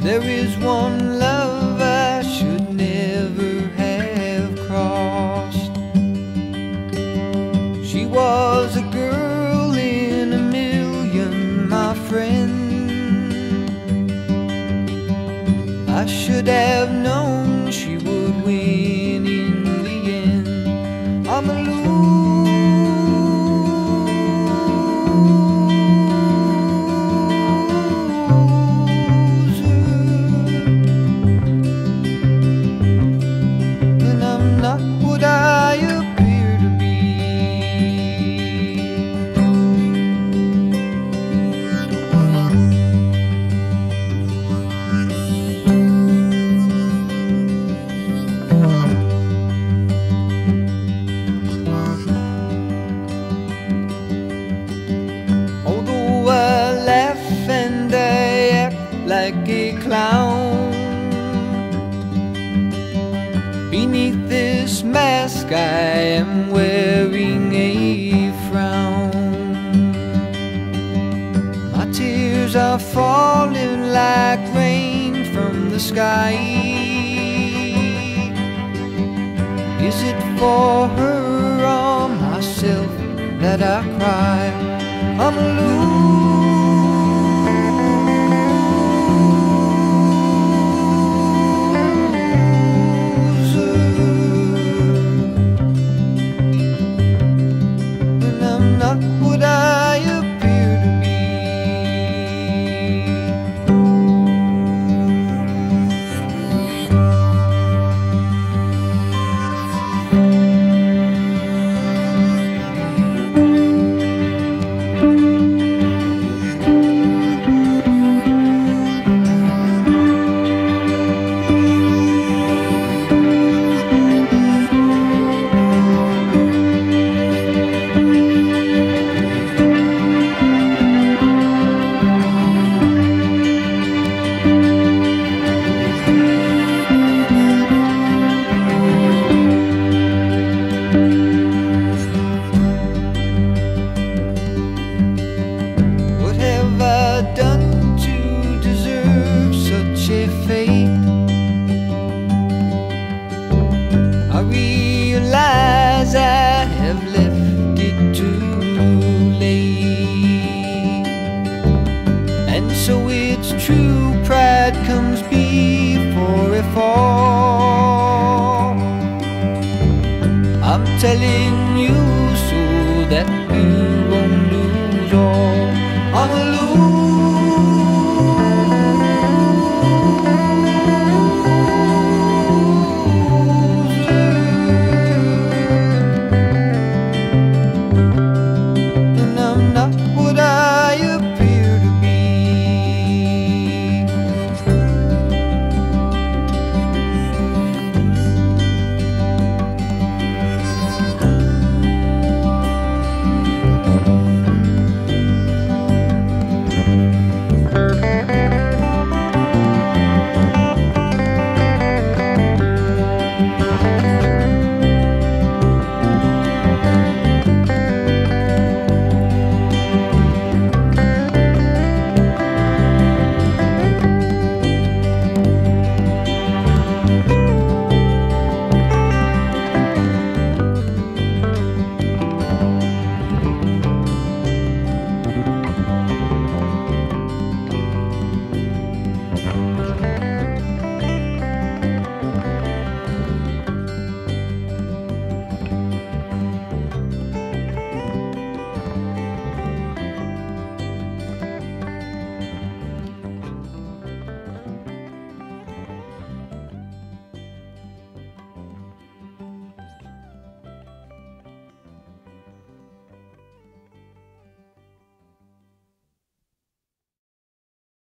There is one love I should never have crossed. She was a girl in a million, my friend. I should have known clown. Beneath this mask I am wearing a frown. My tears are falling like rain from the sky. Is it for her or myself that I cry? I'm a And so it's true pride comes before a fall. I'm telling you so that you won't lose all. I'm a loser. Bye.